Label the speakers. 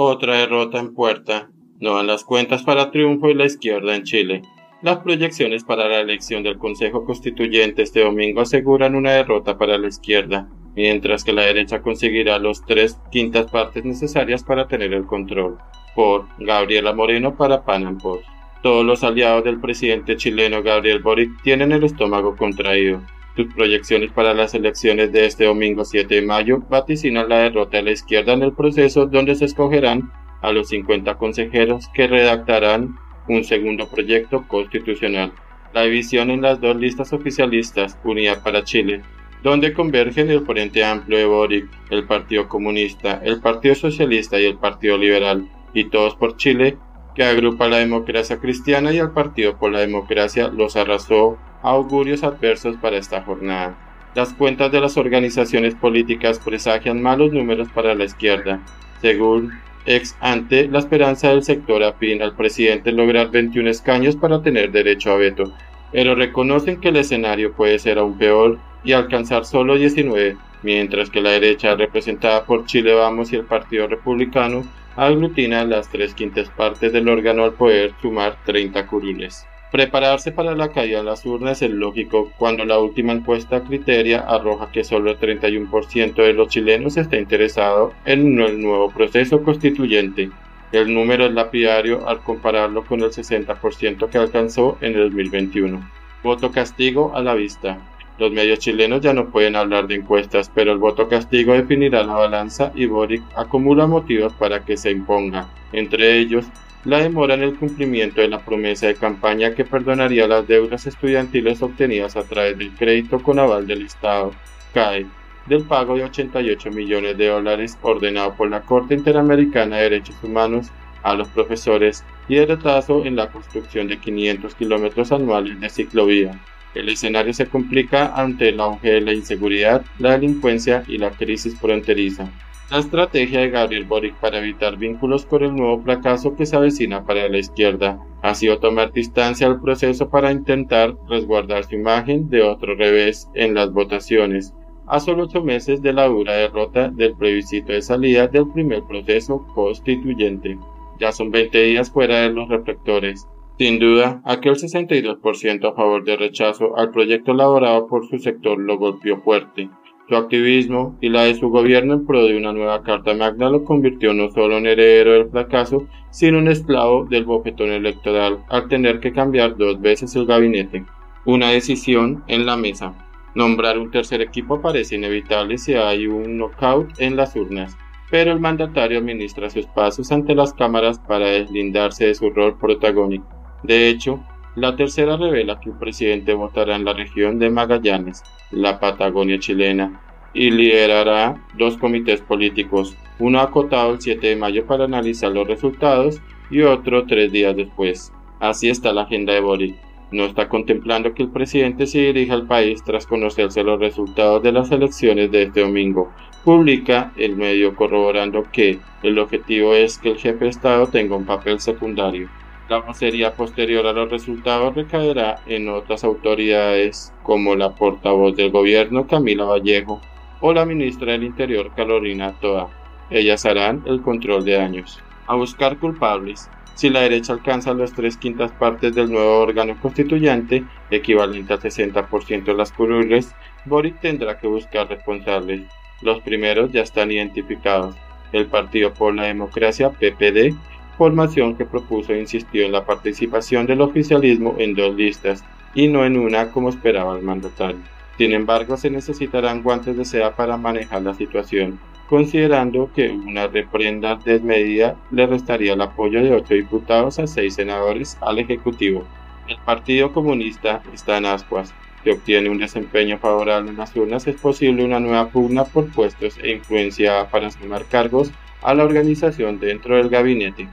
Speaker 1: Otra derrota en puerta. No van las cuentas para triunfo de la izquierda en Chile. Las proyecciones para la elección del Consejo Constituyente este domingo aseguran una derrota para la izquierda, mientras que la derecha conseguirá los tres quintas partes necesarias para tener el control. Por Gabriela Moreno para Panam Post. Todos los aliados del presidente chileno Gabriel Boric tienen el estómago contraído. Sus proyecciones para las elecciones de este domingo 7 de mayo vaticinan la derrota de la izquierda en el proceso donde se escogerán a los 50 consejeros que redactarán un segundo proyecto constitucional. La división en las dos listas oficialistas, Unidad para Chile, donde convergen el Frente Amplio de Boric, el Partido Comunista, el Partido Socialista y el Partido Liberal, y Todos por Chile, que agrupa la democracia cristiana y al Partido por la Democracia, los arrasó augurios adversos para esta jornada. Las cuentas de las organizaciones políticas presagian malos números para la izquierda. Según ex ante, la esperanza del sector afín al presidente lograr 21 escaños para tener derecho a veto, pero reconocen que el escenario puede ser aún peor y alcanzar solo 19, mientras que la derecha representada por Chile Vamos y el Partido Republicano aglutina las tres quintas partes del órgano al poder sumar 30 curules. Prepararse para la caída de las urnas es lógico cuando la última encuesta criteria arroja que solo el 31% de los chilenos está interesado en el nuevo proceso constituyente. El número es lapidario al compararlo con el 60% que alcanzó en el 2021. Voto castigo a la vista. Los medios chilenos ya no pueden hablar de encuestas, pero el voto castigo definirá la balanza y Boric acumula motivos para que se imponga, entre ellos la demora en el cumplimiento de la promesa de campaña que perdonaría las deudas estudiantiles obtenidas a través del crédito con aval del Estado, CAE, del pago de 88 millones de dólares ordenado por la Corte Interamericana de Derechos Humanos a los profesores y el retraso en la construcción de 500 kilómetros anuales de ciclovía. El escenario se complica ante el auge de la inseguridad, la delincuencia y la crisis fronteriza. La estrategia de Gabriel Boric para evitar vínculos con el nuevo fracaso que se avecina para la izquierda ha sido tomar distancia al proceso para intentar resguardar su imagen de otro revés en las votaciones, a solo ocho meses de la dura derrota del plebiscito de salida del primer proceso constituyente. Ya son 20 días fuera de los reflectores. Sin duda, aquel 62% a favor de rechazo al proyecto elaborado por su sector lo golpeó fuerte su activismo y la de su gobierno en pro de una nueva Carta Magna lo convirtió no solo en heredero del fracaso, sino en esclavo del bofetón electoral al tener que cambiar dos veces el gabinete. Una decisión en la mesa. Nombrar un tercer equipo parece inevitable si hay un knockout en las urnas, pero el mandatario administra sus pasos ante las cámaras para deslindarse de su rol protagónico. De hecho, la tercera revela que el presidente votará en la región de Magallanes, la Patagonia chilena, y liderará dos comités políticos, uno acotado el 7 de mayo para analizar los resultados y otro tres días después. Así está la agenda de Boric. No está contemplando que el presidente se dirija al país tras conocerse los resultados de las elecciones de este domingo. Publica el medio corroborando que el objetivo es que el jefe de Estado tenga un papel secundario. La vocería posterior a los resultados recaerá en otras autoridades como la portavoz del gobierno Camila Vallejo o la ministra del Interior Carolina Toa. Ellas harán el control de daños. A buscar culpables. Si la derecha alcanza las tres quintas partes del nuevo órgano constituyente, equivalente al 60% de las curules, Boric tendrá que buscar responsables. Los primeros ya están identificados. El Partido por la Democracia, PPD, formación que propuso e insistió en la participación del oficialismo en dos listas y no en una como esperaba el mandatario. Sin embargo, se necesitarán guantes de seda para manejar la situación, considerando que una reprenda desmedida le restaría el apoyo de ocho diputados a seis senadores al Ejecutivo. El Partido Comunista está en ascuas. Si obtiene un desempeño favorable en las urnas, es posible una nueva pugna por puestos e influencia para sumar cargos a la organización dentro del gabinete.